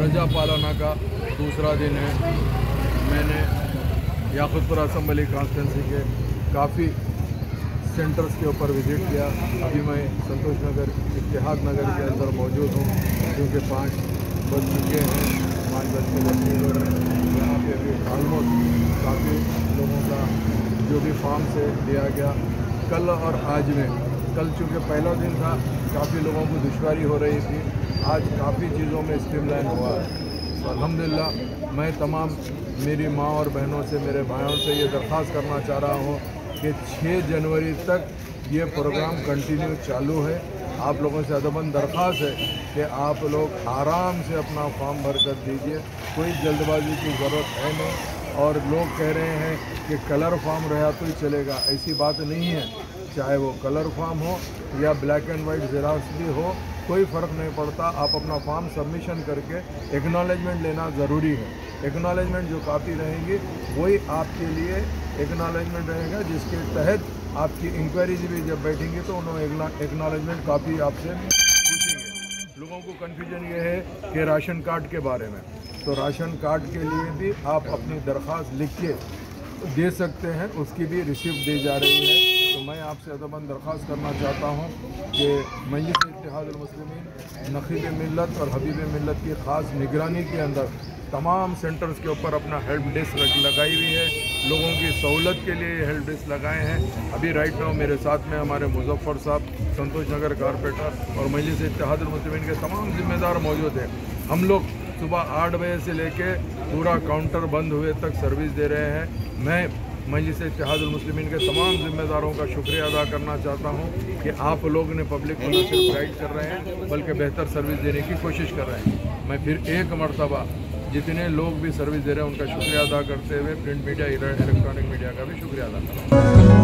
प्रजा पालाना का दूसरा दिन है। मैंने याकुतपुरा असम्बली कॉन्स्टेंसी के काफ़ी सेंटर्स के ऊपर विज़िट किया। अभी मैं संतोष नगर इतिहाद नगर के अंदर मौजूद हूँ, क्योंकि पाँच बज चुके हैं, पाँच बज के बच्चे लोग यहाँ पे भी ऑलमोस्ट काफ़ी लोगों का जो भी फॉर्म से दिया गया। कल और आज में, कल चूँकि पहला दिन था, काफ़ी लोगों को दुशारी हो रही थी। आज काफ़ी चीज़ों में स्ट्रीमलाइन हुआ है। तो अल्हम्दुलिल्लाह मैं तमाम मेरी माँ और बहनों से, मेरे भाइयों से ये दरख्वास्त करना चाह रहा हूँ कि 6 जनवरी तक ये प्रोग्राम कंटिन्यू चालू है। आप लोगों से अदबन दरख्वास्त है कि आप लोग आराम से अपना फॉर्म भर कर दीजिए। कोई जल्दबाजी की ज़रूरत है नहीं। और लोग कह रहे हैं कि कलर फॉर्म रहा तो ही चलेगा। ऐसी बात नहीं है। चाहे वो कलर फॉर्म हो या ब्लैक एंड वाइट जेराक्स भी हो कोई फ़र्क नहीं पड़ता। आप अपना फॉर्म सबमिशन करके एक्नॉलेजमेंट लेना ज़रूरी है। एक्नॉलेजमेंट जो कापी रहेंगी, वही आपके लिए एक्नॉलेजमेंट रहेगा, जिसके तहत आपकी इंक्वायरीज भी जब बैठेंगी तो उन्होंने एक्नॉलेजमेंट कापी आपसे पूछेंगे। लोगों को कन्फ्यूज़न ये है कि राशन कार्ड के बारे में। तो राशन कार्ड के लिए भी आप अपनी दरख्वास्त लिख के दे सकते हैं, उसकी भी रिसिप्ट दी जा रही है। तो मैं आपसे अदबन दरख्वास्त करना चाहता हूँ कि मजलिस इतिहादमसलिमिन नखीब मिलत और हबीब मिलत की ख़ास निगरानी के अंदर तमाम सेंटर्स के ऊपर अपना हेल्प डेस्क लगाई हुई है। लोगों की सहूलत के लिए हेल्प डेस्क लगाए हैं। अभी राइट नाउ मेरे साथ में हमारे मुजफ्फ़र साहब, संतोष नगर कारपेटर और मजलिस इतिहादमसलिमिन के तमाम जिम्मेदार मौजूद हैं। हम लोग सुबह आठ बजे से लेके पूरा काउंटर बंद हुए तक सर्विस दे रहे हैं। मैं मजलिस इतिहादमसलिमिन के तमाम जिम्मेदारों का शुक्रिया अदा करना चाहता हूँ कि आप लोग ने पब्लिक को न सिर्फ़ गाइड कर रहे हैं, बल्कि बेहतर सर्विस देने की कोशिश कर रहे हैं। मैं फिर एक मरतबा, जितने लोग भी सर्विस दे रहे हैं, उनका शुक्रिया अदा करते हुए प्रिंट मीडिया इलेक्ट्रॉनिक मीडिया का भी शुक्रिया अदा करता हूँ।